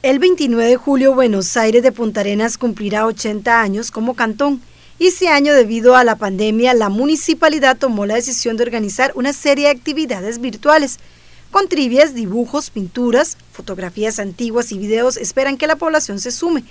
El 29 de julio Buenos Aires de Punta Arenas cumplirá 80 años como cantón y este año debido a la pandemia la municipalidad tomó la decisión de organizar una serie de actividades virtuales. Con trivias, dibujos, pinturas, fotografías antiguas y videos esperan que la población se sume.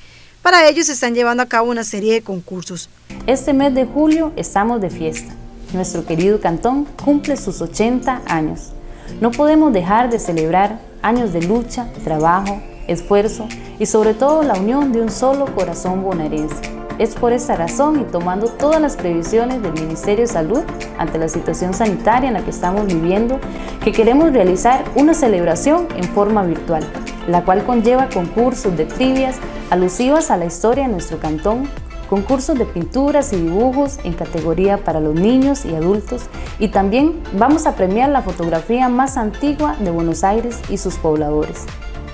Para ello se están llevando a cabo una serie de concursos. Este mes de julio estamos de fiesta. Nuestro querido cantón cumple sus 80 años. No podemos dejar de celebrar años de lucha, trabajo, esfuerzo y sobre todo la unión de un solo corazón bonaerense. Es por esta razón y tomando todas las previsiones del Ministerio de Salud ante la situación sanitaria en la que estamos viviendo, que queremos realizar una celebración en forma virtual, la cual conlleva concursos de trivias alusivas a la historia de nuestro cantón, concursos de pinturas y dibujos en categoría para los niños y adultos y también vamos a premiar la fotografía más antigua de Buenos Aires y sus pobladores.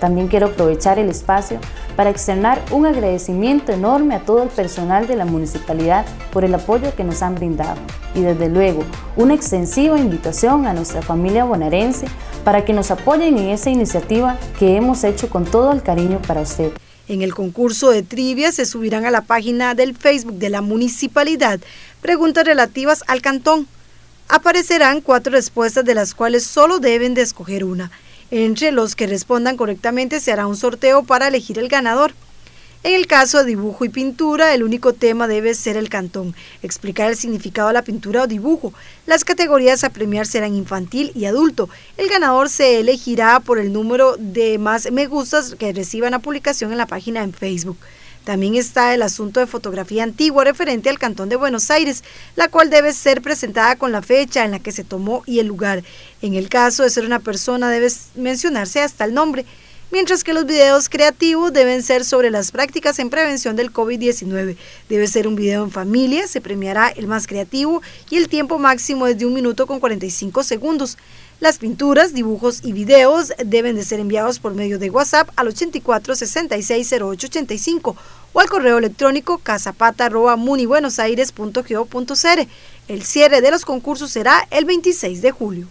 También quiero aprovechar el espacio para externar un agradecimiento enorme a todo el personal de la municipalidad por el apoyo que nos han brindado y desde luego una extensiva invitación a nuestra familia bonaerense para que nos apoyen en esa iniciativa que hemos hecho con todo el cariño para usted. En el concurso de trivia se subirán a la página del Facebook de la municipalidad preguntas relativas al cantón. Aparecerán cuatro respuestas de las cuales solo deben de escoger una. Entre los que respondan correctamente se hará un sorteo para elegir el ganador. En el caso de dibujo y pintura, el único tema debe ser el cantón, explicar el significado de la pintura o dibujo. Las categorías a premiar serán infantil y adulto. El ganador se elegirá por el número de más me gustas que reciban la publicación en la página en Facebook. También está el asunto de fotografía antigua referente al Cantón de Buenos Aires, la cual debe ser presentada con la fecha en la que se tomó y el lugar. En el caso de ser una persona debe mencionarse hasta el nombre, mientras que los videos creativos deben ser sobre las prácticas en prevención del COVID-19. Debe ser un video en familia, se premiará el más creativo y el tiempo máximo es de un minuto con 45 segundos. Las pinturas, dibujos y videos deben de ser enviados por medio de WhatsApp al 84 66 08 85 o al correo electrónico casapata.munibuenosaires.go.cr. El cierre de los concursos será el 26 de julio.